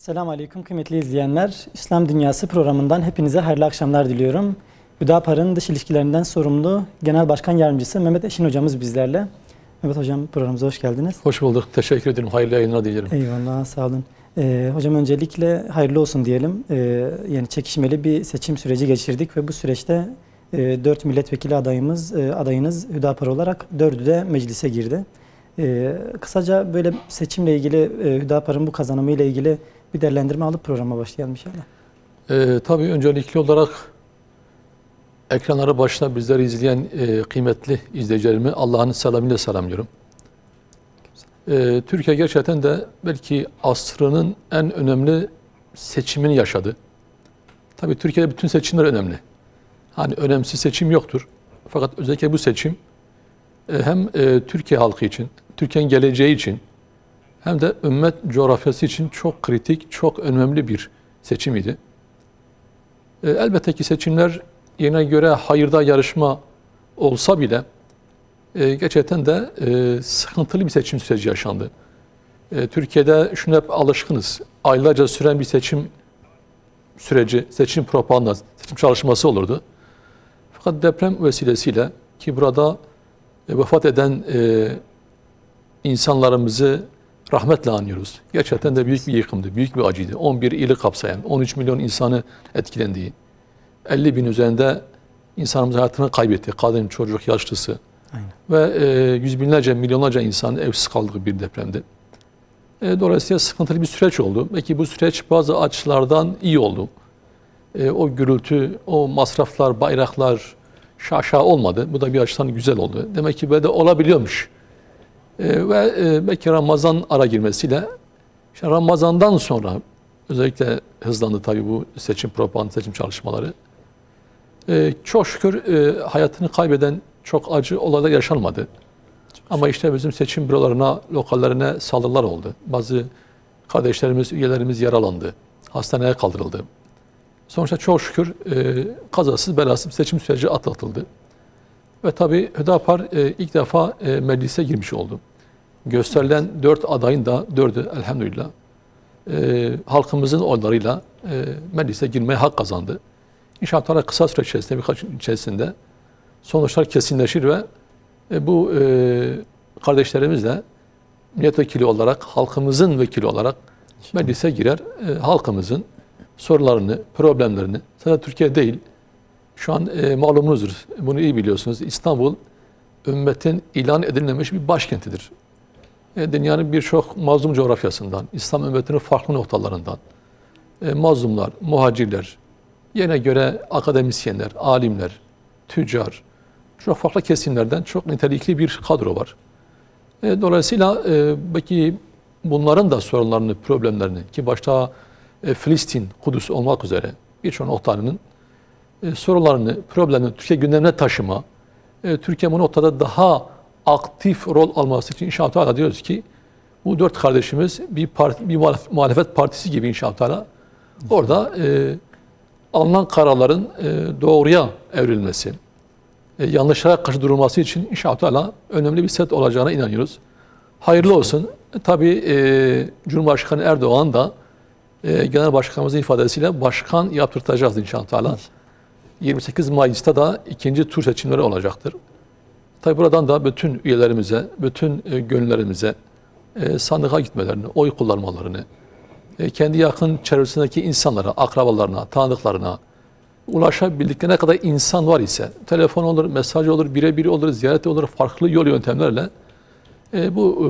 Selamun Aleyküm kıymetli izleyenler. İslam Dünyası programından hepinize hayırlı akşamlar diliyorum. Hüdapar'ın dış ilişkilerinden sorumlu Genel Başkan Yardımcısı Mehmet Eşin hocamız bizlerle. Mehmet hocam programımıza hoş geldiniz. Hoş bulduk. Teşekkür ederim. Hayırlı yayınlar dilerim. Eyvallah sağ olun. Ee, hocam öncelikle hayırlı olsun diyelim. Ee, yani çekişmeli bir seçim süreci geçirdik ve bu süreçte e, 4 milletvekili adayımız, e, adayınız Hüdapar olarak dördü de meclise girdi. Ee, kısaca böyle seçimle ilgili e, Hüdapar'ın bu kazanımıyla ilgili bir değerlendirme alıp programa başlayalım inşallah. Ee, tabii öncelikli olarak ekranları başına bizleri izleyen e, kıymetli izleyicilerimi Allah'ın selamıyla selamlıyorum. Ee, Türkiye gerçekten de belki asrının en önemli seçimini yaşadı. Tabii Türkiye'de bütün seçimler önemli. Hani önemsiz seçim yoktur. Fakat özellikle bu seçim e, hem e, Türkiye halkı için, Türkiye'nin geleceği için hem de ümmet coğrafyası için çok kritik, çok önemli bir seçim idi. E, elbette ki seçimler yine göre hayırda yarışma olsa bile e, gerçekten de e, sıkıntılı bir seçim süreci yaşandı. E, Türkiye'de şunu hep alışkınız. Aylarca süren bir seçim süreci, seçim propaganda, seçim çalışması olurdu. Fakat deprem vesilesiyle ki burada e, vefat eden e, insanlarımızı rahmetle anıyoruz. Gerçekten de büyük bir yıkımdı, büyük bir acıydı. 11 ili kapsayan, 13 milyon insanı etkilendiği, 50 bin üzerinde insanımız hayatını kaybetti. Kadın, çocuk, yaşlısı. Aynen. Ve e, yüz binlerce, milyonlarca insan evsiz kaldığı bir depremdi. E, dolayısıyla sıkıntılı bir süreç oldu. Belki bu süreç bazı açılardan iyi oldu. E, o gürültü, o masraflar, bayraklar şaşa olmadı. Bu da bir açıdan güzel oldu. Demek ki böyle de olabiliyormuş. E, ve e, belki Ramazan ara girmesiyle işte Ramazan'dan sonra özellikle hızlandı tabii bu seçim propaganda seçim çalışmaları. E, çok şükür e, hayatını kaybeden çok acı olaylar yaşanmadı. Ama işte bizim seçim bürolarına, lokallerine saldırılar oldu. Bazı kardeşlerimiz, üyelerimiz yaralandı. Hastaneye kaldırıldı. Sonuçta çok şükür e, kazasız belasız seçim süreci atlatıldı. Ve tabii Hüdapar e, ilk defa e, meclise girmiş oldu. Gösterilen dört adayın da dördü elhamdülillah e, halkımızın oylarıyla e, meclise girmeye hak kazandı. İnşallah kısa süre içerisinde, birkaç içerisinde sonuçlar kesinleşir ve e, bu e, kardeşlerimizle milletvekili olarak, halkımızın vekili olarak meclise girer. E, halkımızın sorularını, problemlerini, sadece Türkiye değil, şu an e, malumunuzdur, bunu iyi biliyorsunuz. İstanbul, ümmetin ilan edilmemiş bir başkentidir. E, dünyanın birçok mazlum coğrafyasından, İslam ümmetinin farklı noktalarından, e, mazlumlar, muhacirler, yine göre akademisyenler, alimler, tüccar, çok farklı kesimlerden çok nitelikli bir kadro var. E, dolayısıyla belki bunların da sorunlarını, problemlerini ki başta Filistin, Kudüs olmak üzere birçok noktanın sorularını, problemlerini Türkiye gündemine taşıma, Türkiye bu noktada daha aktif rol alması için inşallah diyoruz ki bu dört kardeşimiz bir parti, bir muhalefet partisi gibi inşallah orada e, alınan kararların e, doğruya evrilmesi, e, yanlışlara karşı durulması için inşallah önemli bir set olacağına inanıyoruz. Hayırlı olsun. E, tabii e, Cumhurbaşkanı Erdoğan da e, Genel Başkanımızın ifadesiyle başkan yaptırtacağız inşallah. 28 Mayıs'ta da ikinci tur seçimleri olacaktır. Tabi buradan da bütün üyelerimize, bütün e, gönüllerimize e, sandığa gitmelerini, oy kullanmalarını, e, kendi yakın çevresindeki insanlara, akrabalarına, tanıdıklarına, ulaşabildiklerine kadar insan var ise, telefon olur, mesaj olur, birebir olur, ziyaret olur, farklı yol yöntemlerle bu e,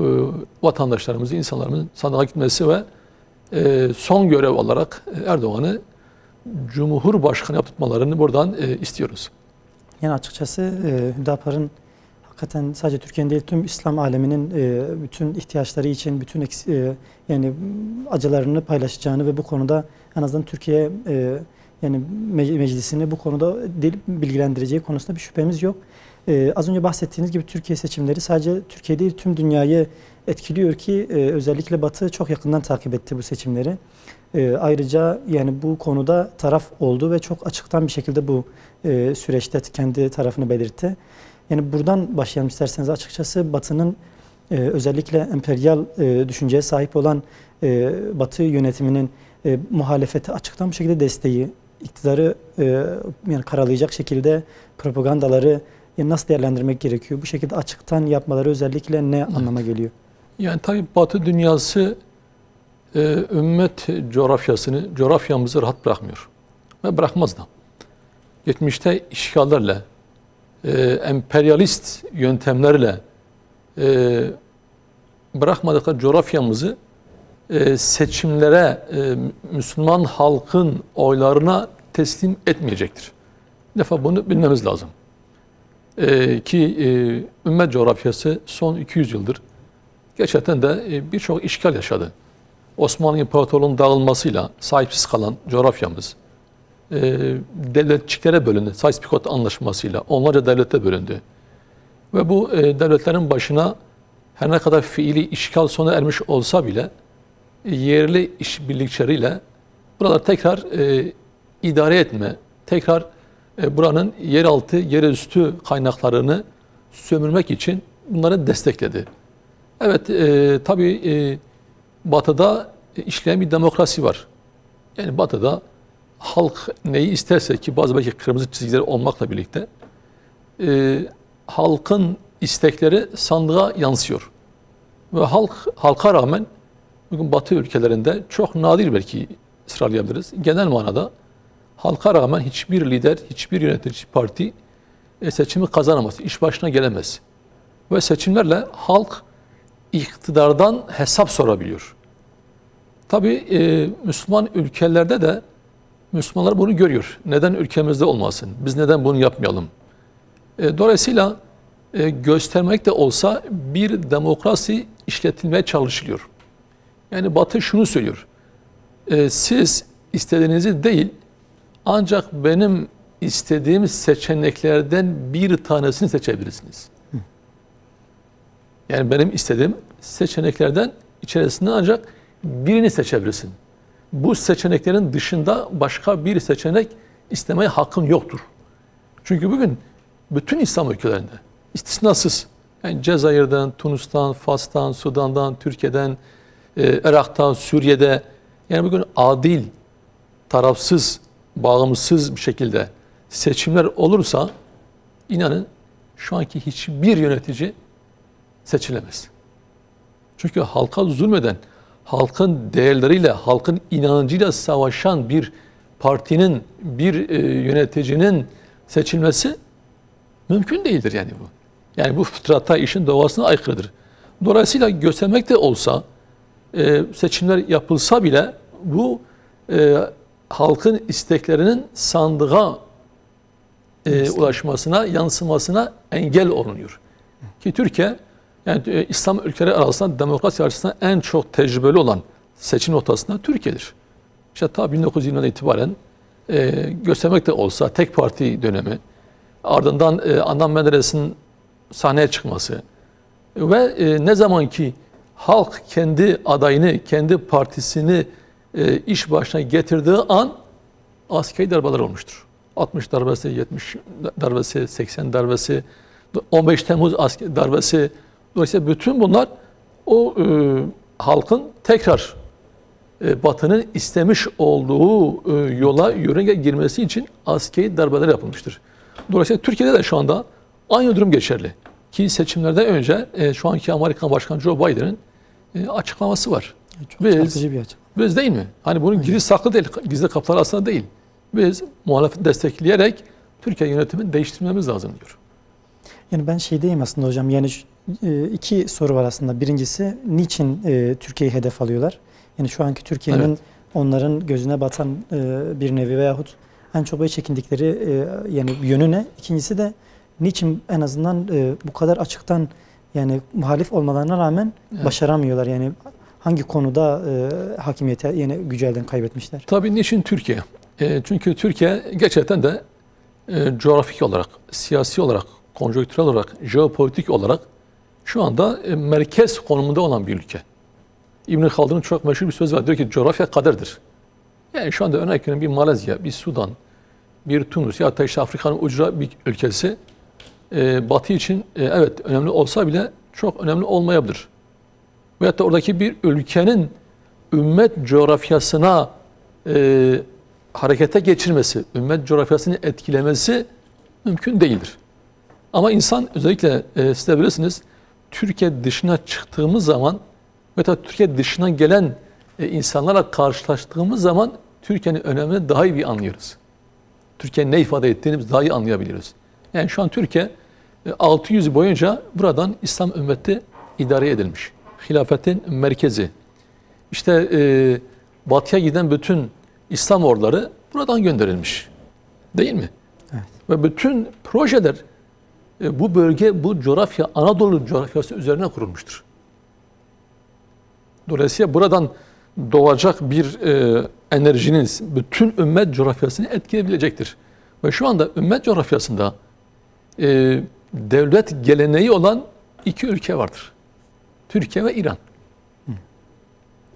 vatandaşlarımızın, insanlarımızın sandığa gitmesi ve son görev olarak Erdoğan'ı Cumhurbaşkanı yaptırmalarını buradan istiyoruz. Yani açıkçası e, Hüdapar'ın hakikaten sadece Türkiye'nin değil tüm İslam aleminin e, bütün ihtiyaçları için bütün e, yani acılarını paylaşacağını ve bu konuda en azından Türkiye e, yani meclisini bu konuda bilgilendireceği konusunda bir şüphemiz yok. Az önce bahsettiğiniz gibi Türkiye seçimleri sadece Türkiye değil tüm dünyayı etkiliyor ki özellikle Batı çok yakından takip etti bu seçimleri. Ayrıca yani bu konuda taraf oldu ve çok açıktan bir şekilde bu süreçte kendi tarafını belirtti. Yani buradan başlayalım isterseniz açıkçası Batı'nın e, özellikle emperyal e, düşünceye sahip olan e, Batı yönetiminin e, muhalefete açıktan bir şekilde desteği, iktidarı e, yani karalayacak şekilde propagandaları e, nasıl değerlendirmek gerekiyor? Bu şekilde açıktan yapmaları özellikle ne anlama geliyor? Yani tabii Batı dünyası e, ümmet coğrafyasını, coğrafyamızı rahat bırakmıyor. Ve bırakmaz da. Geçmişte işgallerle, e, emperyalist yöntemlerle e, bırakmadıkları coğrafyamızı e, seçimlere e, Müslüman halkın oylarına teslim etmeyecektir. Bir defa bunu bilmemiz lazım. E, ki e, ümmet coğrafyası son 200 yıldır gerçekten de e, birçok işgal yaşadı. Osmanlı İmparatorluğu'nun dağılmasıyla sahipsiz kalan coğrafyamız e, devletçiklere bölündü. Sykes-Picot anlaşmasıyla onlarca devlete bölündü. Ve bu e, devletlerin başına her ne kadar fiili işgal sona ermiş olsa bile e, yerli işbirlikçileriyle buraları tekrar e, idare etme, tekrar e, buranın yeraltı, yerüstü kaynaklarını sömürmek için bunları destekledi. Evet, e, tabii e, Batı'da işleyen bir demokrasi var. Yani Batı'da halk neyi isterse ki bazı belki kırmızı çizgileri olmakla birlikte e, halkın istekleri sandığa yansıyor. Ve halk halka rağmen bugün Batı ülkelerinde çok nadir belki sıralayabiliriz. Genel manada halka rağmen hiçbir lider, hiçbir yönetici parti e, seçimi kazanamaz, iş başına gelemez. Ve seçimlerle halk iktidardan hesap sorabiliyor. Tabii e, Müslüman ülkelerde de Müslümanlar bunu görüyor. Neden ülkemizde olmasın? Biz neden bunu yapmayalım? E, dolayısıyla e, göstermek de olsa bir demokrasi işletilmeye çalışılıyor. Yani Batı şunu söylüyor. E, siz istediğinizi değil ancak benim istediğim seçeneklerden bir tanesini seçebilirsiniz. Yani benim istediğim seçeneklerden içerisinde ancak birini seçebilirsin. Bu seçeneklerin dışında başka bir seçenek istemeye hakkın yoktur. Çünkü bugün bütün İslam ülkelerinde istisnasız yani Cezayir'den, Tunus'tan, Fas'tan, Sudan'dan, Türkiye'den, e, Irak'tan, Suriye'de yani bugün adil, tarafsız, bağımsız bir şekilde seçimler olursa inanın şu anki hiçbir yönetici seçilemez. Çünkü halka zulmeden, halkın değerleriyle, halkın inancıyla savaşan bir partinin, bir e, yöneticinin seçilmesi mümkün değildir yani bu. Yani bu fıtrata işin doğasına aykırıdır. Dolayısıyla göstermek de olsa, e, seçimler yapılsa bile bu e, halkın isteklerinin sandığa e, ulaşmasına, yansımasına engel olunuyor. Ki Türkiye yani e, İslam ülkeleri arasında demokrasi açısından en çok tecrübeli olan seçim noktasında Türkiye'dir. İşte ta 1920'den itibaren e, göstermek de olsa tek parti dönemi, ardından e, Adnan Menderes'in sahneye çıkması ve e, ne zaman ki halk kendi adayını, kendi partisini e, iş başına getirdiği an askeri darbeler olmuştur. 60 darbesi, 70 darbesi, 80 darbesi, 15 Temmuz darbesi. Dolayısıyla bütün bunlar o e, halkın tekrar e, Batı'nın istemiş olduğu e, yola yörünge girmesi için askeri darbeler yapılmıştır. Dolayısıyla Türkiye'de de şu anda aynı durum geçerli. Ki seçimlerden önce e, şu anki Amerikan Başkanı Joe Biden'ın e, açıklaması var. Çok Biz- bir açıklama. Biz değil mi? Hani bunun gizli saklı değil, gizli kapılar aslında değil. Biz muhalefeti destekleyerek Türkiye yönetimini değiştirmemiz lazım diyor. Yani ben şeydeyim aslında hocam. Yani e, iki soru var aslında. Birincisi niçin e, Türkiye'yi hedef alıyorlar? Yani şu anki Türkiye'nin Evet. onların gözüne batan e, bir nevi veyahut en çok çekindikleri e, yani yönü ne? İkincisi de niçin en azından e, bu kadar açıktan yani muhalif olmalarına rağmen Evet. başaramıyorlar? Yani hangi konuda e, hakimiyeti yani gücü elden kaybetmişler? Tabii niçin Türkiye? E, çünkü Türkiye gerçekten de e, coğrafik olarak, siyasi olarak, konjonktürel olarak, jeopolitik olarak şu anda e, merkez konumunda olan bir ülke. İbn Haldun'un çok meşhur bir sözü var. Diyor ki coğrafya kaderdir. Yani şu anda örnek bir Malezya, bir Sudan, bir Tunus ya da işte Afrika'nın ucra bir ülkesi e, Batı için e, evet önemli olsa bile çok önemli olmayabilir. Veyahut da oradaki bir ülkenin ümmet coğrafyasına e, harekete geçirmesi, ümmet coğrafyasını etkilemesi mümkün değildir. Ama insan özellikle e, siz de bilirsiniz Türkiye dışına çıktığımız zaman ve da Türkiye dışına gelen e, insanlarla karşılaştığımız zaman Türkiye'nin önemini daha iyi anlıyoruz. Türkiye'nin ne ifade ettiğini biz daha iyi anlayabiliyoruz. Yani şu an Türkiye e, 600 boyunca buradan İslam ümmeti idare edilmiş. Hilafetin merkezi. İşte e, batıya giden bütün İslam orduları buradan gönderilmiş. Değil mi? Evet. Ve bütün projeler e, bu bölge, bu coğrafya Anadolu coğrafyası üzerine kurulmuştur. Dolayısıyla buradan doğacak bir e, enerjinin bütün ümmet coğrafyasını etkileyebilecektir. Ve şu anda ümmet coğrafyasında e, devlet geleneği olan iki ülke vardır. Türkiye ve İran.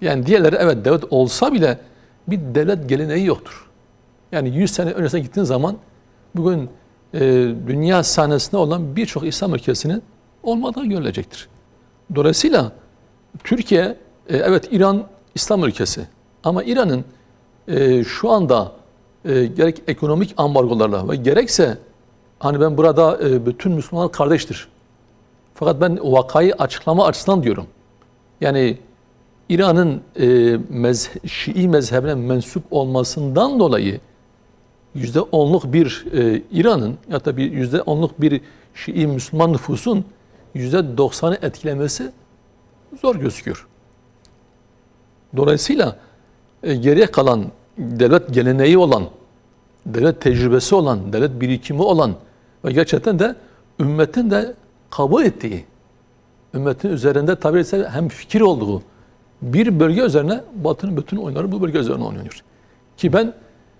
Yani diğerleri evet devlet olsa bile bir devlet geleneği yoktur. Yani 100 sene öncesine gittiğin zaman bugün e, dünya sahnesinde olan birçok İslam ülkesinin olmadığı görülecektir. Dolayısıyla Türkiye, e, evet İran İslam ülkesi ama İran'ın e, şu anda e, gerek ekonomik ambargolarla ve gerekse hani ben burada e, bütün Müslümanlar kardeştir. Fakat ben vakayı açıklama açısından diyorum. Yani İran'ın e, mez Şii mezhebine mensup olmasından dolayı yüzde onluk bir e, İran'ın ya da bir yüzde onluk bir Şii Müslüman nüfusun yüzde doksanı etkilemesi zor gözüküyor. Dolayısıyla e, geriye kalan devlet geleneği olan, devlet tecrübesi olan, devlet birikimi olan ve gerçekten de ümmetin de kabul ettiği, ümmetin üzerinde tabir etse hem fikir olduğu bir bölge üzerine Batı'nın bütün oyunları bu bölge üzerine oynanıyor. Ki ben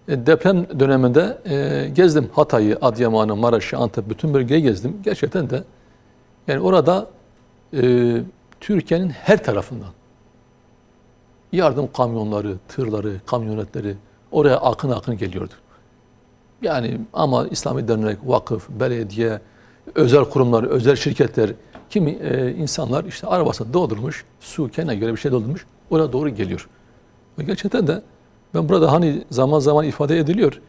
deprem döneminde e, gezdim Hatay'ı, Adıyaman'ı, Maraş'ı, Antep bütün bölgeyi gezdim. Gerçekten de yani orada e, Türkiye'nin her tarafından yardım kamyonları, tırları, kamyonetleri oraya akın akın geliyordu. Yani ama İslami Dernek, vakıf, belediye, özel kurumlar, özel şirketler, kimi e, insanlar işte arabasına doldurmuş, su kendine göre bir şey doldurmuş, oraya doğru geliyor. Ve gerçekten de ben burada hani zaman zaman ifade ediliyor,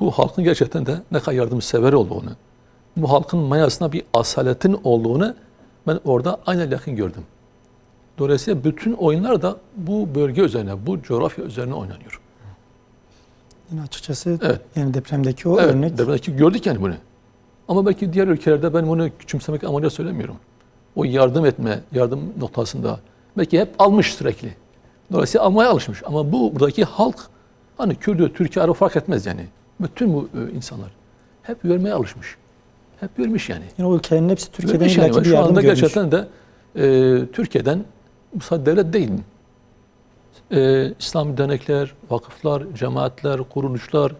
bu halkın gerçekten de ne kadar yardımsever olduğunu, bu halkın mayasına bir asaletin olduğunu ben orada aynen yakın gördüm. Dolayısıyla bütün oyunlar da bu bölge üzerine, bu coğrafya üzerine oynanıyor. Yine açıkçası Evet. yani depremdeki o evet, örnek depremdeki gördük yani bunu. Ama belki diğer ülkelerde ben bunu küçümsemek amacıyla söylemiyorum. O yardım etme, yardım noktasında belki hep almış sürekli. Dolayısıyla almaya alışmış. Ama bu buradaki halk hani Kürdü, Türkiye Arap fark etmez yani. Bütün bu e, insanlar hep vermeye alışmış. Hep vermiş yani. yani o ülkelerin hepsi Türkiye'den Vermiş yani. bir Şu anda görmüş. gerçekten de e, Türkiye'den bu sadece devlet değil. E, İslami dernekler, vakıflar, cemaatler, kuruluşlar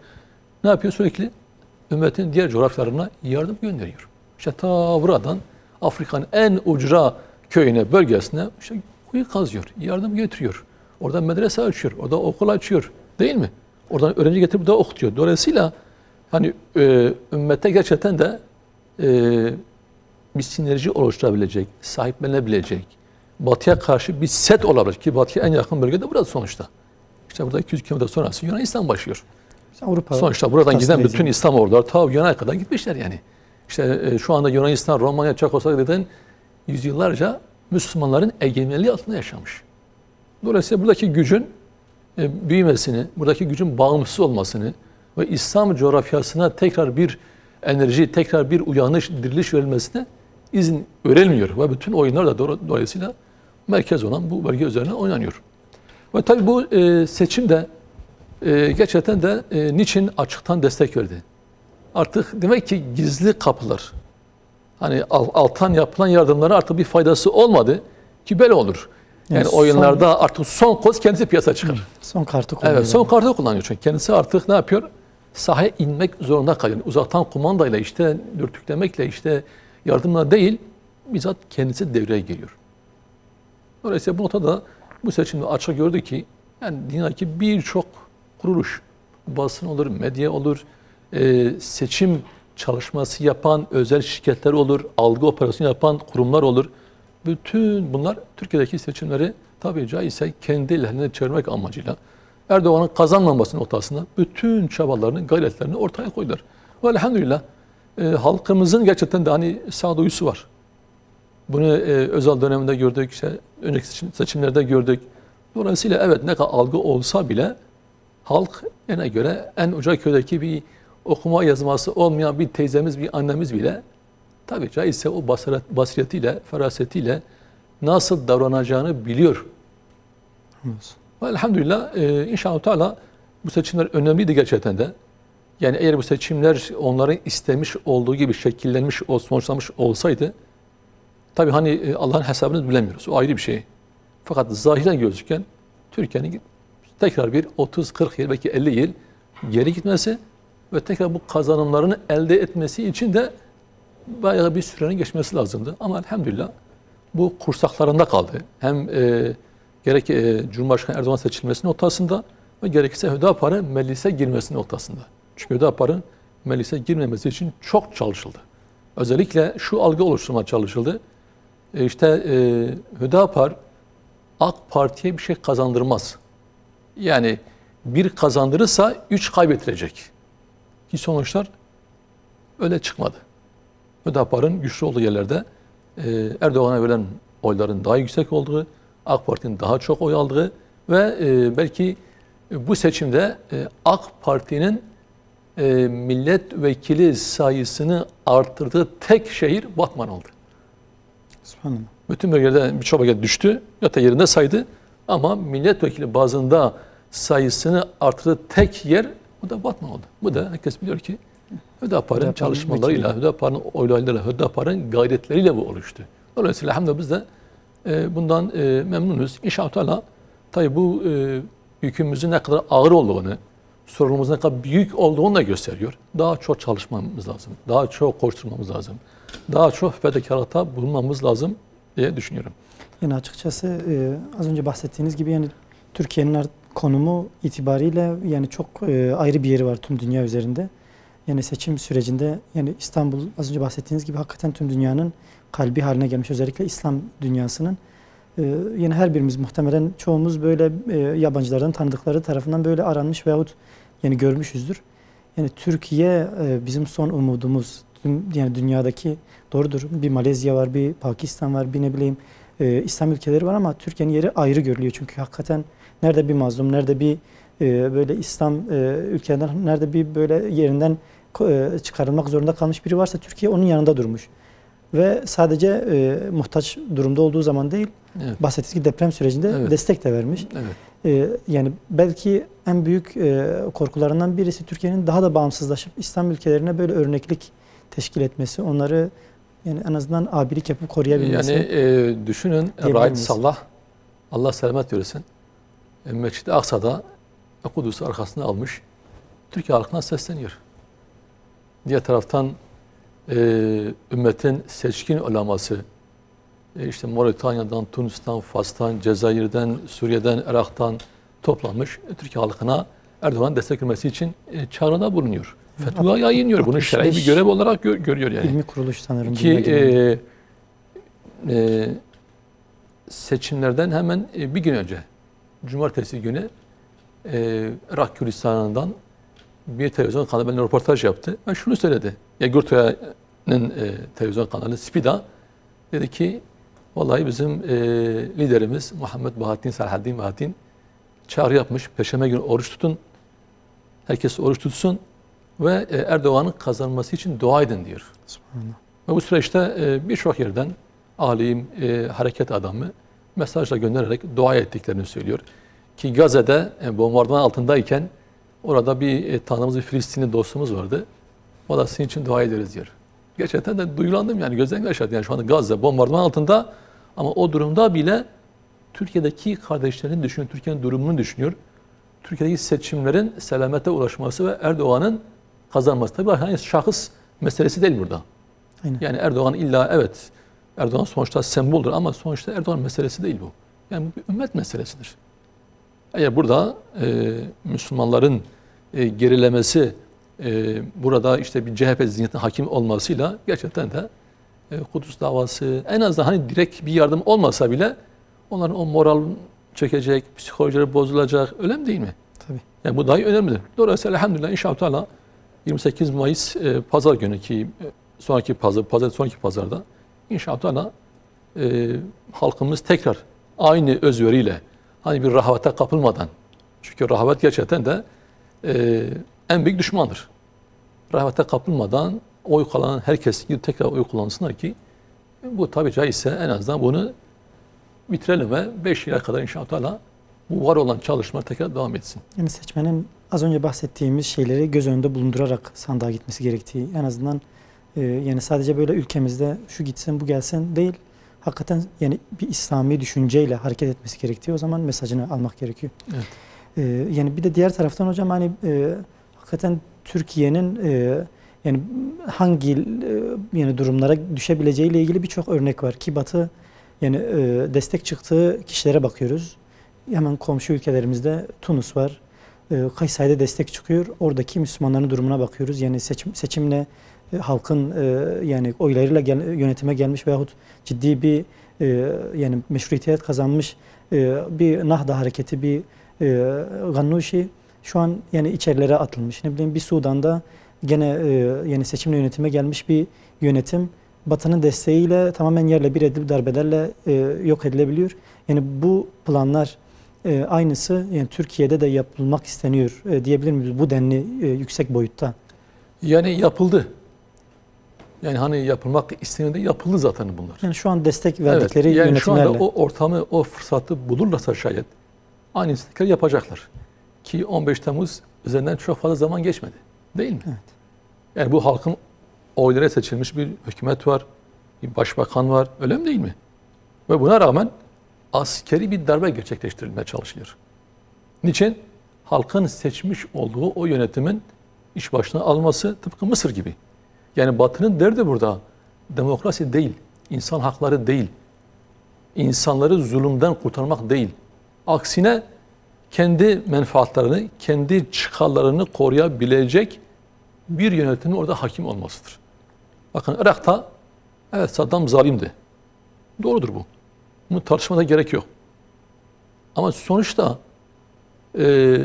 ne yapıyor sürekli? Ümmetin diğer coğrafyalarına yardım gönderiyor. İşte ta buradan Afrika'nın en ucra köyüne, bölgesine işte kuyu kazıyor, yardım götürüyor. Oradan medrese açıyor, orada okul açıyor. Değil mi? Oradan öğrenci getirip burada okutuyor. Dolayısıyla hani e, ümmete gerçekten de e, bir sinerji oluşturabilecek, sahiplenebilecek, batıya karşı bir set olabilir ki batıya en yakın bölge de burası sonuçta. İşte burada 200 kilometre sonrası Yunanistan başlıyor. Avrupa Sonuçta buradan giden bütün. İslam orduları ta Yunan'a kadar gitmişler yani. İşte e, şu anda Yunanistan, Romanya, Çekoslovakya yüzyıllarca Müslümanların egemenliği altında yaşamış. Dolayısıyla buradaki gücün e, büyümesini, buradaki gücün bağımsız olmasını ve İslam coğrafyasına tekrar bir enerji, tekrar bir uyanış, diriliş verilmesine izin verilmiyor. Ve bütün oyunlar da do- dolayısıyla merkez olan bu bölge üzerine oynanıyor. Ve tabii bu e, seçim de e, gerçekten de e, niçin açıktan destek verdi? Artık demek ki gizli kapılar, hani al- alttan yapılan yardımlara artık bir faydası olmadı ki böyle olur. Yani, Yani son- oyunlarda artık son koz kendisi piyasa çıkar. Son kartı kullanıyor. Evet, son kartı kullanıyor çünkü kendisi artık ne yapıyor? Sahaya inmek zorunda kalıyor. Uzaktan kumandayla işte dürtüklemekle işte yardımla değil, bizzat kendisi devreye geliyor. Dolayısıyla bu noktada bu seçimde açık gördü ki yani dünyadaki birçok kuruluş, basın olur, medya olur, e, seçim çalışması yapan özel şirketler olur, algı operasyonu yapan kurumlar olur. Bütün bunlar Türkiye'deki seçimleri tabi caizse kendi ellerine çevirmek amacıyla Erdoğan'ın kazanmaması noktasında bütün çabalarını, gayretlerini ortaya koydular. Ve elhamdülillah e, halkımızın gerçekten de hani sağduyusu var. Bunu e, özel döneminde gördük, işte önceki seçim, seçimlerde gördük. Dolayısıyla evet ne kadar algı olsa bile halk yine göre en uca köydeki bir okuma yazması olmayan bir teyzemiz, bir annemiz bile tabii caizse o basiret, basiretiyle, ferasetiyle nasıl davranacağını biliyor. Ve Elhamdülillah e, inşallah Teala bu seçimler önemliydi gerçekten de. Yani eğer bu seçimler onların istemiş olduğu gibi şekillenmiş, sonuçlanmış olsaydı tabii hani e, Allah'ın hesabını bilemiyoruz. O ayrı bir şey. Fakat zahiren gözüken Türkiye'nin tekrar bir 30-40 yıl belki 50 yıl geri gitmesi ve tekrar bu kazanımlarını elde etmesi için de bayağı bir sürenin geçmesi lazımdı. Ama elhamdülillah bu kursaklarında kaldı. Hem e, gerek e, Cumhurbaşkanı Erdoğan seçilmesi noktasında ve gerekirse Hüdapar'ın meclise girmesi noktasında. Çünkü Hüdapar'ın meclise girmemesi için çok çalışıldı. Özellikle şu algı oluşturma çalışıldı. E, işte e, Hüdapar AK Parti'ye bir şey kazandırmaz. Yani bir kazandırırsa üç kaybettirecek. Ki sonuçlar öyle çıkmadı. Hüdapar'ın güçlü olduğu yerlerde e, Erdoğan'a verilen oyların daha yüksek olduğu, AK Parti'nin daha çok oy aldığı ve e, belki bu seçimde e, AK Parti'nin e, milletvekili sayısını arttırdığı tek şehir Batman oldu. Subhanallah. Bütün bölgelerde birçok bölge düştü. Ya da yerinde saydı. Ama milletvekili bazında sayısını artırdığı tek yer bu da Batman oldu. Bu da herkes biliyor ki Hüdapar'ın Hüdapar'ın çalışmalarıyla. Hüdapar'ın oylarıyla, Hüdapar'ın gayretleriyle bu oluştu. Dolayısıyla hem de biz de e, bundan e, memnunuz. İnşallah Teala tabii bu e, yükümüzün ne kadar ağır olduğunu, sorunumuzun ne kadar büyük olduğunu da gösteriyor. Daha çok çalışmamız lazım. Daha çok koşturmamız lazım. Daha çok fedakarlıkta bulunmamız lazım diye düşünüyorum. Yani açıkçası e, az önce bahsettiğiniz gibi yani Türkiye'nin konumu itibariyle yani çok e, ayrı bir yeri var tüm dünya üzerinde. Yani seçim sürecinde yani İstanbul az önce bahsettiğiniz gibi hakikaten tüm dünyanın kalbi haline gelmiş. Özellikle İslam dünyasının. E, yani her birimiz muhtemelen çoğumuz böyle e, yabancılardan tanıdıkları tarafından böyle aranmış veyahut yani görmüşüzdür. Yani Türkiye e, bizim son umudumuz. Yani dünyadaki doğrudur. Bir Malezya var, bir Pakistan var, bir ne bileyim e, İslam ülkeleri var ama Türkiye'nin yeri ayrı görülüyor. Çünkü hakikaten nerede bir mazlum, nerede bir e, böyle İslam e, ülkelerinden, nerede bir böyle yerinden çıkarılmak zorunda kalmış biri varsa Türkiye onun yanında durmuş. Ve sadece e, muhtaç durumda olduğu zaman değil, Evet. bahsettiğiniz gibi deprem sürecinde Evet. destek de vermiş. Evet. E, yani belki en büyük e, korkularından birisi Türkiye'nin daha da bağımsızlaşıp İslam ülkelerine böyle örneklik teşkil etmesi, onları yani en azından abilik yapıp koruyabilmesi. Yani e, düşünün Raid? Sallah, Allah selamet verirsin. E, Mescid-i Aksa'da Kudüs'ü arkasına almış. Türkiye halkına sesleniyor. Diğer taraftan e, ümmetin seçkin olaması, e, işte Moritanya'dan, Tunus'tan, Fas'tan, Cezayir'den, Suriye'den, Irak'tan toplanmış e, Türkiye halkına Erdoğan destek vermesi için e, çağrıda bulunuyor. Fetva yayınlıyor. Bunu şer'i bir 65 görev olarak gö- görüyor yani. İlmi kuruluş sanırım. Ki e, e, seçimlerden hemen e, bir gün önce, cumartesi günü e, Irak Kürdistan'dan bir televizyon kanalı benimle röportaj yaptı. Ve şunu söyledi. Ya Gürtoya'nın e, televizyon kanalı Spida dedi ki vallahi bizim e, liderimiz Muhammed Bahattin Salahaddin Bahattin çağrı yapmış. Perşembe günü oruç tutun. Herkes oruç tutsun ve e, Erdoğan'ın kazanması için dua edin diyor. Subhanallah. Ve bu süreçte e, birçok yerden alim, e, hareket adamı mesajla göndererek dua ettiklerini söylüyor. Ki Gazze'de e, bombardıman altındayken orada bir e, tanıdığımız bir Filistinli dostumuz vardı. O da sizin için dua ederiz diyor. Gerçekten de duygulandım yani gözlerim yaşadı. Yani şu anda Gazze bombardıman altında ama o durumda bile Türkiye'deki kardeşlerini düşünüyor, Türkiye'nin durumunu düşünüyor. Türkiye'deki seçimlerin selamete ulaşması ve Erdoğan'ın kazanması. Tabii hani şahıs meselesi değil burada. Aynen. Yani Erdoğan illa evet Erdoğan sonuçta semboldür ama sonuçta Erdoğan meselesi değil bu. Yani bu bir ümmet meselesidir. Eğer burada e, Müslümanların e, gerilemesi e, burada işte bir CHP zihniyetine hakim olmasıyla gerçekten de e, Kudüs davası en azından hani direkt bir yardım olmasa bile onların o moral çekecek, psikolojileri bozulacak öyle mi değil mi? Tabii. Yani bu dahi önemlidir. Dolayısıyla elhamdülillah inşallah Teala 28 Mayıs e, pazar günü ki e, sonraki pazar, pazar sonraki pazarda inşallah Teala e, halkımız tekrar aynı özveriyle hani bir rahavete kapılmadan çünkü rahavet gerçekten de e, en büyük düşmandır. Rahavete kapılmadan oy kullanan herkes gibi tekrar oy kullansınlar ki bu tabi caizse en azından bunu bitirelim ve 5 yıla kadar inşallah bu var olan çalışma tekrar devam etsin. Yani seçmenin az önce bahsettiğimiz şeyleri göz önünde bulundurarak sandığa gitmesi gerektiği en azından e, yani sadece böyle ülkemizde şu gitsin bu gelsin değil hakikaten yani bir İslami düşünceyle hareket etmesi gerektiği o zaman mesajını almak gerekiyor. Evet. E, yani bir de diğer taraftan hocam hani e, hakikaten Türkiye'nin e, yani hangi e, yani durumlara düşebileceğiyle ilgili birçok örnek var ki Batı yani e, destek çıktığı kişilere bakıyoruz. Hemen komşu ülkelerimizde Tunus var. E, Kayseri'de destek çıkıyor. Oradaki Müslümanların durumuna bakıyoruz. Yani seçim, seçimle e, halkın e, yani oylarıyla gel, yönetime gelmiş veyahut ciddi bir e, yani meşruiyet kazanmış e, bir Nahda hareketi, bir e, Gannuşi şu an yani içerilere atılmış. Ne bileyim bir Sudan'da gene e, yani seçimle yönetime gelmiş bir yönetim Batı'nın desteğiyle tamamen yerle bir edilip darbelerle e, yok edilebiliyor. Yani bu planlar e, aynısı yani Türkiye'de de yapılmak isteniyor e, diyebilir miyiz bu denli e, yüksek boyutta? Yani yapıldı. Yani hani yapılmak isteniyordu yapıldı zaten bunlar. Yani şu an destek verdikleri evet, yani şu anda yönetimlerle. o ortamı, o fırsatı bulurlarsa şayet aynısını tekrar yapacaklar. Ki 15 Temmuz üzerinden çok fazla zaman geçmedi. Değil mi? Evet. Yani bu halkın oylara seçilmiş bir hükümet var, bir başbakan var. Öyle mi değil mi? Ve buna rağmen askeri bir darbe gerçekleştirilmeye çalışılıyor. Niçin? Halkın seçmiş olduğu o yönetimin iş başına alması tıpkı Mısır gibi. Yani Batı'nın derdi burada demokrasi değil, insan hakları değil, insanları zulümden kurtarmak değil. Aksine kendi menfaatlerini, kendi çıkarlarını koruyabilecek bir yönetimin orada hakim olmasıdır. Bakın Irak'ta evet Saddam zalimdi. Doğrudur bu. Bunu tartışmada gerek yok. Ama sonuçta e,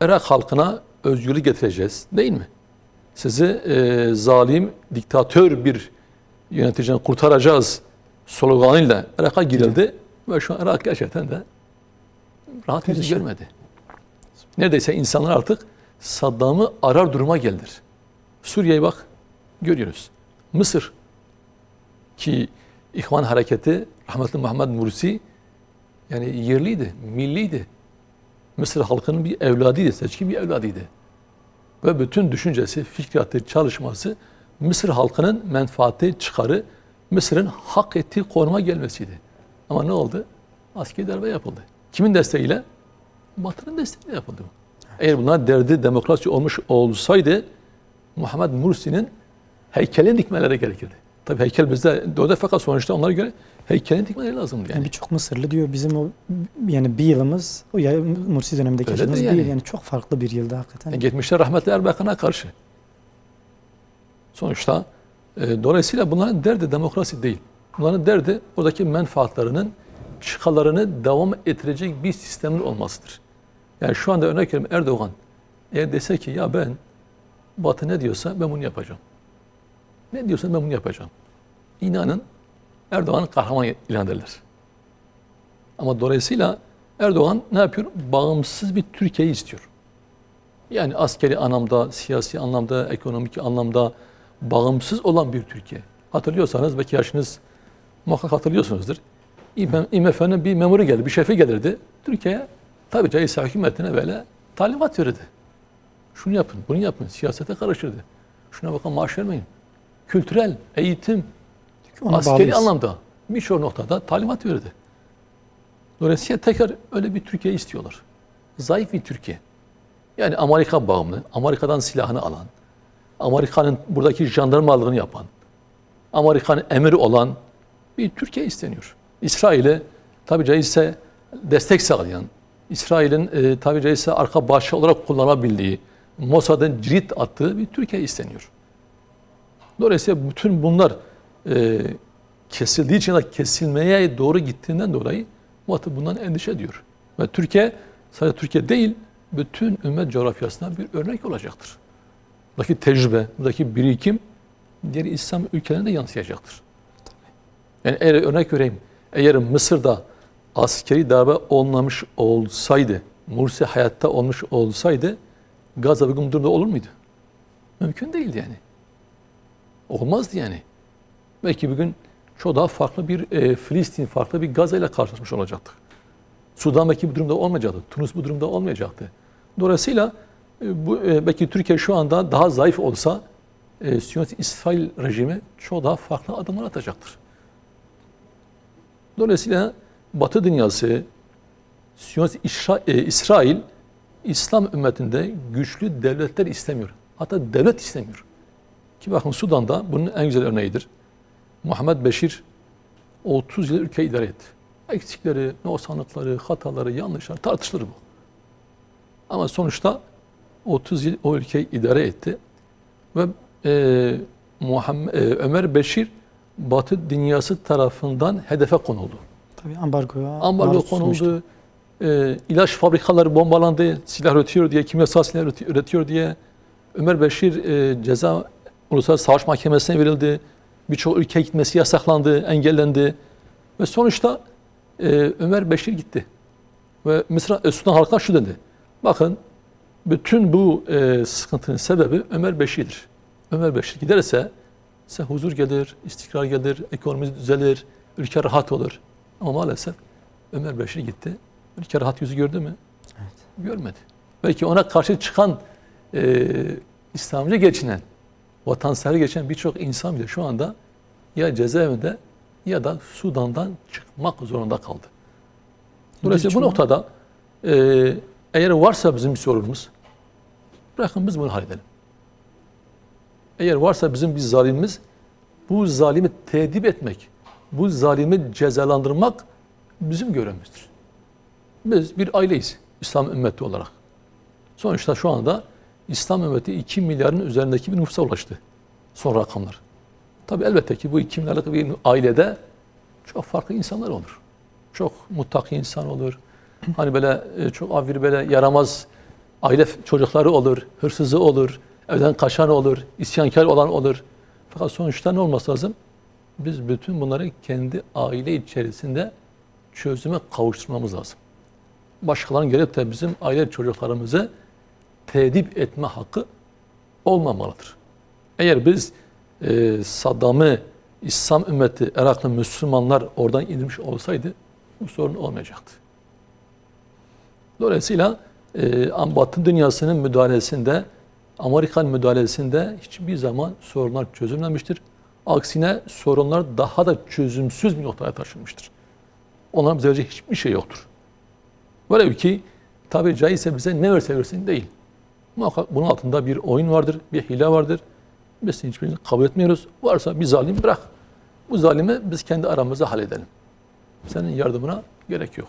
Irak halkına özgürlük getireceğiz değil mi? Sizi e, zalim, diktatör bir yöneticiden kurtaracağız sloganıyla Irak'a girildi ve şu an Irak gerçekten de rahat yüzü Perişan. görmedi. Neredeyse insanlar artık Saddam'ı arar duruma geldir. Suriye'ye bak görüyoruz. Mısır ki İhvan Hareketi rahmetli Muhammed Mursi yani yerliydi, milliydi. Mısır halkının bir evladıydı, seçkin bir evladıydı. Ve bütün düşüncesi, fikriyatı, çalışması Mısır halkının menfaati, çıkarı, Mısır'ın hak ettiği konuma gelmesiydi. Ama ne oldu? Askeri darbe yapıldı. Kimin desteğiyle? Batı'nın desteğiyle yapıldı. Eğer bunlar derdi demokrasi olmuş olsaydı Muhammed Mursi'nin heykelini dikmeleri gerekirdi. Tabii heykel bizde doğdu fakat sonuçta onlara göre heykelini dikmeleri lazımdı Yani yani. birçok Mısırlı diyor bizim o yani bir yılımız o ya Mursi dönemindeki Öyledir yaşadığımız bir yani. yıl yani çok farklı bir yılda hakikaten. Yani gitmişler rahmetli Erbakan'a karşı. Sonuçta e, dolayısıyla bunların derdi demokrasi değil. Bunların derdi oradaki menfaatlarının çıkalarını devam ettirecek bir sistemin olmasıdır. Yani şu anda örnek veriyorum Erdoğan eğer dese ki ya ben Batı ne diyorsa ben bunu yapacağım. Ne diyorsa ben bunu yapacağım. İnanın Erdoğan kahraman ilan ederler. Ama dolayısıyla Erdoğan ne yapıyor? Bağımsız bir Türkiye'yi istiyor. Yani askeri anlamda, siyasi anlamda, ekonomik anlamda bağımsız olan bir Türkiye. Hatırlıyorsanız belki yaşınız muhakkak hatırlıyorsunuzdur. IMF'nin bir memuru geldi, bir şefi gelirdi. Türkiye'ye tabii caizse hükümetine böyle talimat verirdi. Şunu yapın, bunu yapın. Siyasete karışırdı. Şuna bakın maaş vermeyin. Kültürel, eğitim, Ona askeri bağlıyız. anlamda birçok noktada talimat verirdi. Dolayısıyla tekrar öyle bir Türkiye istiyorlar. Zayıf bir Türkiye. Yani Amerika bağımlı, Amerika'dan silahını alan, Amerika'nın buradaki jandarmalığını yapan, Amerika'nın emiri olan bir Türkiye isteniyor. İsrail'e tabi caizse destek sağlayan, İsrail'in e, tabi caizse arka bahçe olarak kullanabildiği, Mossad'ın cirit attığı bir Türkiye isteniyor. Dolayısıyla bütün bunlar e, kesildiği için da kesilmeye doğru gittiğinden dolayı Batı bundan endişe ediyor. Ve Türkiye sadece Türkiye değil bütün ümmet coğrafyasına bir örnek olacaktır. Buradaki tecrübe, buradaki birikim diğer İslam ülkelerine de yansıyacaktır. Yani eğer örnek vereyim, eğer Mısır'da askeri darbe olmamış olsaydı, Mursi hayatta olmuş olsaydı Gazze bugün bu durumda olur muydu? Mümkün değildi yani. Olmazdı yani. Belki bugün çok daha farklı bir e, Filistin, farklı bir Gazze ile karşılaşmış olacaktık. Sudan belki bu durumda olmayacaktı. Tunus bu durumda olmayacaktı. Dolayısıyla e, bu e, belki Türkiye şu anda daha zayıf olsa e, Siyonist İsrail rejimi çok daha farklı adımlar atacaktır. Dolayısıyla Batı dünyası, Siyonist e, İsrail, İslam ümmetinde güçlü devletler istemiyor. Hatta devlet istemiyor. Ki bakın Sudan'da bunun en güzel örneğidir. Muhammed Beşir 30 yıl ülke idare etti. Eksikleri, noksanlıkları, hataları, yanlışları tartışılır bu. Ama sonuçta 30 yıl o ülkeyi idare etti. Ve e, Muhammed, e, Ömer Beşir Batı dünyası tarafından hedefe konuldu. Tabii ambargoya Ambargo konuldu. E, ilaç fabrikaları bombalandı. Silah üretiyor diye, kimyasal silah üreti- üretiyor diye. Ömer Beşir e, ceza Uluslararası Savaş Mahkemesi'ne verildi. Birçok ülkeye gitmesi yasaklandı, engellendi. Ve sonuçta e, Ömer Beşir gitti. Ve Mısır, e, Sudan halkına şu dedi. Bakın bütün bu e, sıkıntının sebebi Ömer Beşir'dir. Ömer Beşir giderse size huzur gelir, istikrar gelir, ekonomi düzelir, ülke rahat olur. Ama maalesef Ömer Beşir gitti. Ülke rahat yüzü gördü mü? Görmedi. Belki ona karşı çıkan e, İslamcı geçinen, vatansever geçen birçok insan bile şu anda ya cezaevinde ya da Sudan'dan çıkmak zorunda kaldı. Dolayısıyla bu noktada e, eğer varsa bizim bir sorunumuz, bırakın biz bunu halledelim. Eğer varsa bizim bir zalimimiz, bu zalimi tedip etmek, bu zalimi cezalandırmak bizim görevimizdir. Biz bir aileyiz İslam ümmeti olarak. Sonuçta şu anda İslam ümmeti 2 milyarın üzerindeki bir nüfusa ulaştı. Son rakamlar. Tabi elbette ki bu 2 milyarlık bir ailede çok farklı insanlar olur. Çok muttaki insan olur. Hani böyle e, çok avir böyle yaramaz aile çocukları olur, hırsızı olur, evden kaçan olur, isyankar olan olur. Fakat sonuçta ne olması lazım? Biz bütün bunları kendi aile içerisinde çözüme kavuşturmamız lazım. Başkalarının gelip de bizim aile çocuklarımızı tedip etme hakkı olmamalıdır. Eğer biz e, Saddam'ı İslam ümmeti, Iraklı Müslümanlar oradan indirmiş olsaydı bu sorun olmayacaktı. Dolayısıyla e, Batı dünyasının müdahalesinde, Amerikan müdahalesinde hiçbir zaman sorunlar çözülmemiştir. Aksine sorunlar daha da çözümsüz bir noktaya taşınmıştır. Onların bize hiçbir şey yoktur. Böyle ki tabi caizse bize ne verse versin değil. Muhakkak bunun altında bir oyun vardır, bir hile vardır. Biz hiçbirini kabul etmiyoruz. Varsa bir zalim bırak. Bu zalimi biz kendi aramızda halledelim. Senin yardımına gerek yok.